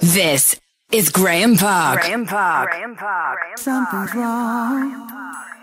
This is Graeme Park. Graeme Park. Graeme Park. Something's wrong.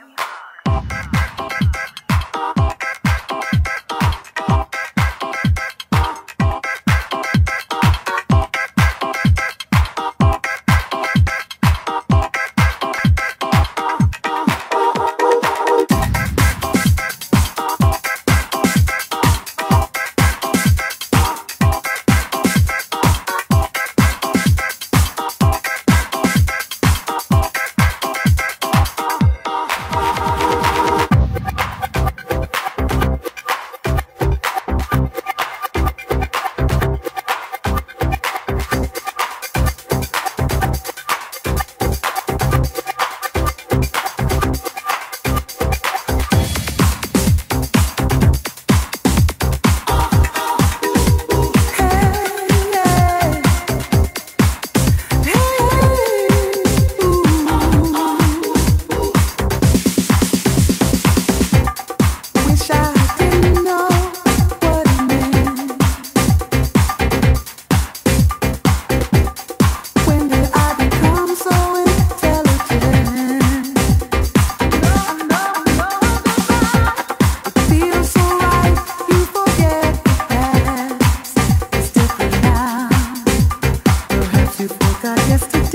You forgot yesterday.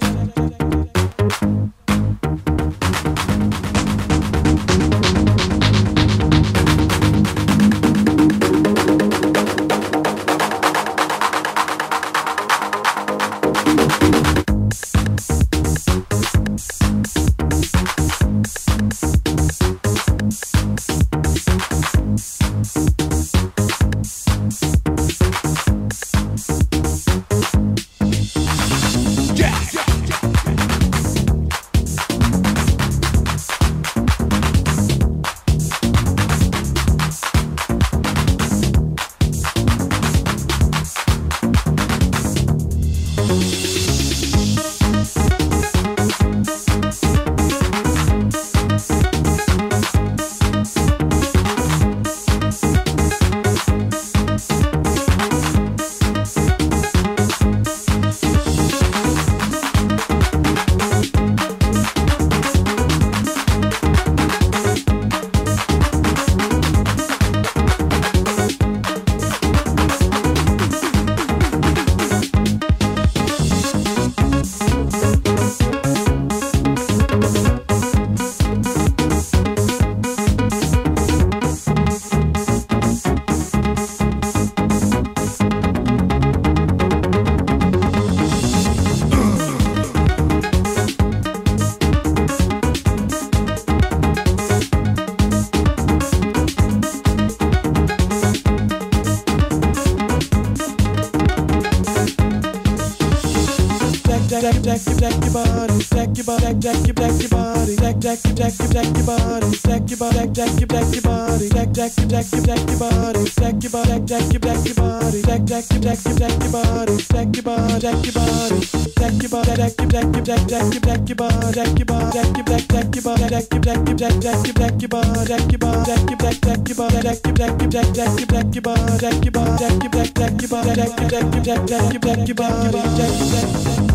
jack your body, jack your body, jack your jack your body, jack your jack your jack your jack your body, jack your jack.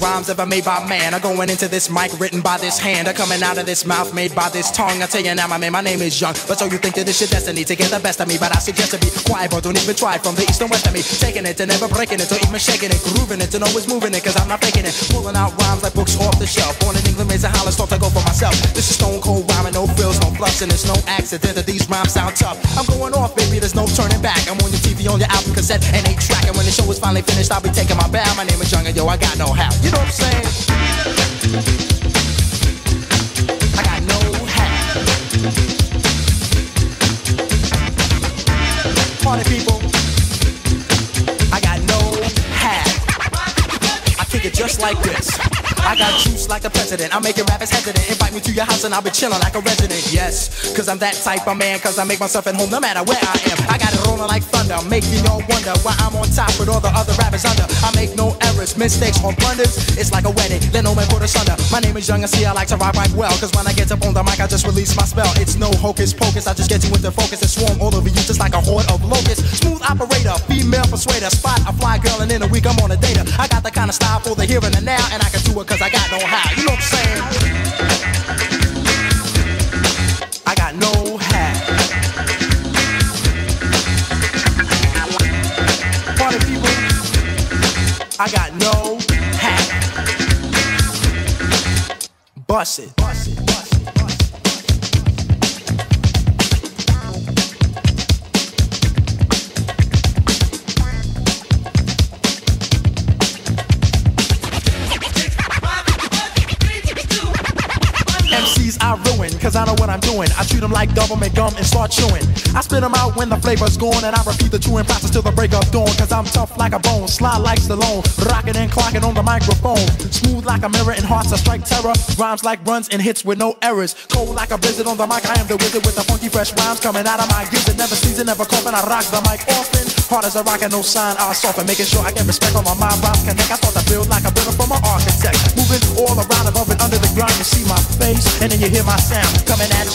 Rhymes ever made by man are going into this mic written by this hand are coming out of this mouth made by this tongue. I tell you now, my man, my name is Young. But so you think that this your destiny to get the best of me? But I suggest to be quiet, but don't even try from the east and west of me. Taking it and never breaking it, or even shaking it, grooving it, and always moving it, cause I'm not faking it. Pulling out rhymes like books off the shelf. Born in England, raised in Holland, start to go for myself. This is stone cold rhyming, no frills, no fluffs, and it's no accident that these rhymes sound tough. I'm going off, baby, there's no turning back. I'm on your TV, on your album cassette, and eight track. And when the show is finally finished, I'll be taking my bow. My name is Young, and yo, I got know how. You know I'm saying? I got know how. Party people, I got no hat. I kick it just like this. I got juice like the president. I'm making rappers hesitant. Invite me to your house and I'll be chilling like a resident. Yes, cause I'm that type of man. Cause I make myself at home no matter where I am. I got it rolling like thunder. Making y'all wonder why I'm on top with all the other rappers under. I make no errors, mistakes, or blunders. It's like a wedding. Let no man put us under. My name is Young MC I like to rock right well. Cause when I get up on the mic, I just release my spell. It's no hocus pocus. I just get you into focus and swarm all over you just like a horde of locusts. Smooth operator, female persuader. Spot a fly girl and in a week I'm on a data. I got the kind of style for the here and the now. And I can do it cause I got know how. You know what I'm saying? I got know how. Party people, I got no hat. Bust it. Doing. I treat them like government gum and start chewing. I spit them out when the flavor's gone, and I repeat the chewing process till the break of dawn. Cause I'm tough like a bone, sly like Stallone, rocking and clocking on the microphone. Smooth like a mirror and hearts that strike terror. Rhymes like runs and hits with no errors. Cold like a blizzard on the mic, I am the wizard with the funky fresh rhymes coming out of my gizzard. Never season, never coughing, I rock the mic often. Hard as a rock and no sign, I soften, making sure I get respect on my mind. Rhymes connect, I start to build like a builder from an architect. Moving all around above and under the ground, you see my face, and then you hear my sound coming at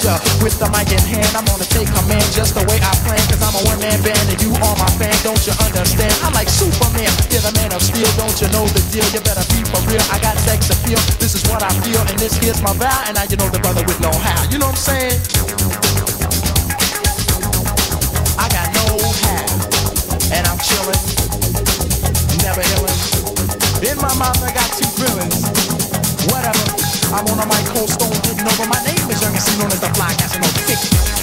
with the mic in hand. I'm gonna take command just the way I plan, cause I'm a one man band and you are my fan. Don't you understand? I'm like Superman, you're the man of steel. Don't you know the deal? You better be for real. I got sex appeal. This is what I feel, and this here's my vow. And now you know the brother with know how. You know what I'm saying? I got know how, and I'm chillin', never illin'. In my mouth I got two feelings. Whatever. I'm on a mic, cold stone, getting over. My name is Young MC, known as the Fly Casanova. Kick it.